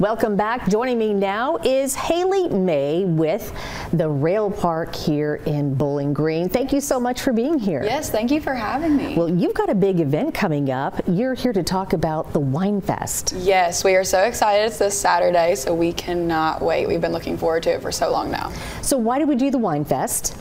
Welcome back. Joining me now is Haley May with the Rail Park here in Bowling Green. Thank you so much for being here. Yes, thank you for having me. Well, you've got a big event coming up. You're here to talk about the Wine Fest. Yes, we are so excited. It's this Saturday, so we cannot wait. We've been looking forward to it for so long now. So why do we do the Wine Fest?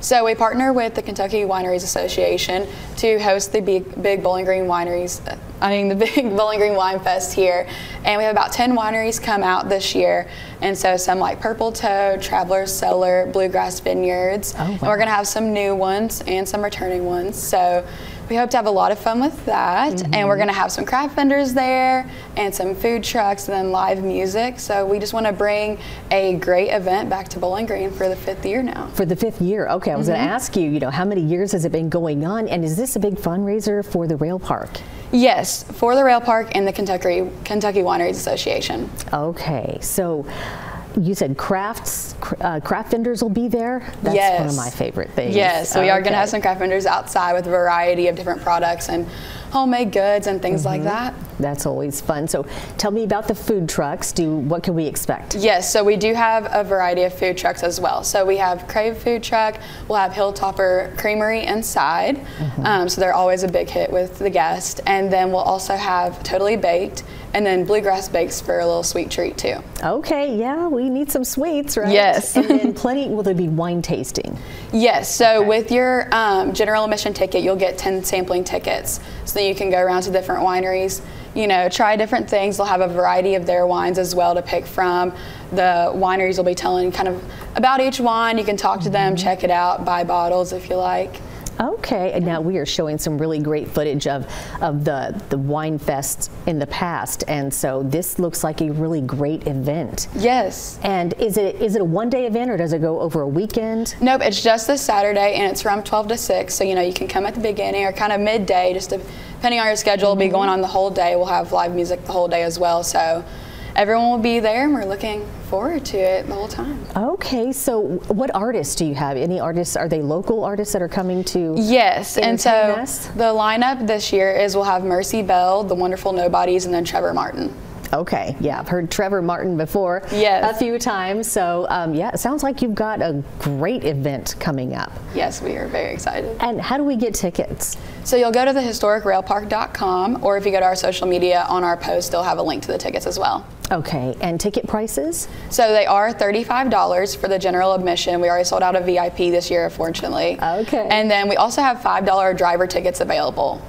So we partner with the Kentucky Wineries Association to host the big, big Bowling Green Wineries, uh, I mean the big Bowling Green Wine Fest here. And we have about 10 wineries come out this year. And so some like Purple Toad, Traveler's Cellar, Bluegrass Vineyards. Oh, wow. And we're gonna have some new ones and some returning ones. So we hope to have a lot of fun with that. Mm-hmm. And we're gonna have some craft vendors there and some food trucks and then live music. So we just wanna bring a great event back to Bowling Green for the fifth year now. For the fifth year. Okay, I was going to ask you, you know, how many years has it been going on? And is this a big fundraiser for the Rail Park? Yes, for the Rail Park and the Kentucky Kentucky Wineries Association. Okay, so you said crafts, uh, craft vendors will be there. That's one of my favorite things. Yes, we are going to have some craft vendors outside with a variety of different products and homemade goods and things like that. That's always fun. So tell me about the food trucks. Do what can we expect? Yes, so we do have a variety of food trucks as well. So we have Crave Food Truck, we'll have Hilltopper Creamery inside. Mm-hmm. Um, so they're always a big hit with the guest. And then we'll also have Totally Baked and then Bluegrass Bakes for a little sweet treat too. Okay, yeah, we need some sweets, right? Yes. and then plenty. Will there be wine tasting? Yes, so with your um, general admission ticket, you'll get 10 sampling tickets. So that you can go around to different wineries, you know, try different things. They'll have a variety of their wines as well to pick from. The wineries will be telling kind of about each wine. You can talk to them, mm-hmm. check it out, buy bottles if you like. Okay, and now we are showing some really great footage of, of the, the wine fest in the past, and so this looks like a really great event. Yes. And is it is it a one day event or does it go over a weekend? Nope, it's just this Saturday and it's from 12 to 6. So, you know, you can come at the beginning or kind of midday, just depending on your schedule. It'll be mm-hmm. going on the whole day. We'll have live music the whole day as well. So, everyone will be there and we're looking forward to it the whole time. Okay, so what artists do you have? Any artists? Are they local artists that are coming to? Yes, and so us? the lineup this year is we'll have Mercy Bell, The Wonderful Nobodies, and then Trevor Martin. Okay, yeah, I've heard Trevor Martin before Yes. a few times. So um, yeah, it sounds like you've got a great event coming up. Yes, we are very excited. And how do we get tickets? So you'll go to thehistoricrailpark.com, or if you go to our social media on our post, they'll have a link to the tickets as well. Okay, and ticket prices? So they are $35 for the general admission. We already sold out a VIP this year, unfortunately. Okay. And then we also have $5 driver tickets available.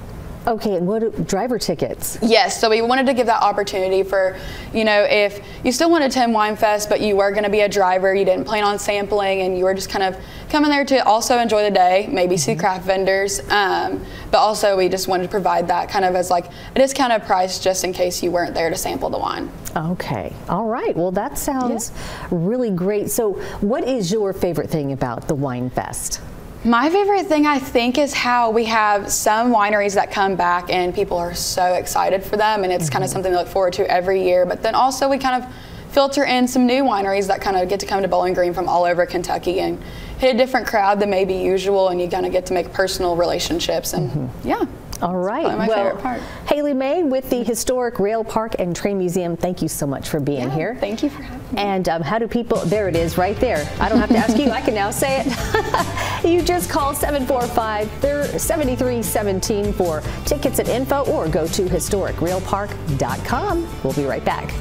Okay, and what driver tickets? Yes, so we wanted to give that opportunity for, you know, if you still want to attend Wine Fest, but you were going to be a driver, you didn't plan on sampling, and you were just kind of coming there to also enjoy the day, maybe see craft vendors. Um, but also, we just wanted to provide that kind of as like a discounted price just in case you weren't there to sample the wine. Okay, all right. Well, that sounds really great. So, what is your favorite thing about the Wine Fest? My favorite thing, I think, is how we have some wineries that come back and people are so excited for them, and it's kind of mm-hmm. something to look forward to every year. But then also, we kind of filter in some new wineries that kind of get to come to Bowling Green from all over Kentucky and hit a different crowd than maybe usual, and you kind of get to make personal relationships. And mm-hmm. yeah. All right. my well, favorite part. Haley May with the Historic Rail Park and Train Museum, thank you so much for being here. Thank you for having me. And um, how do people, there it is right there. I don't have to ask you, I can now say it. you just call 745 7317 for tickets and info or go to historicrailpark.com. We'll be right back.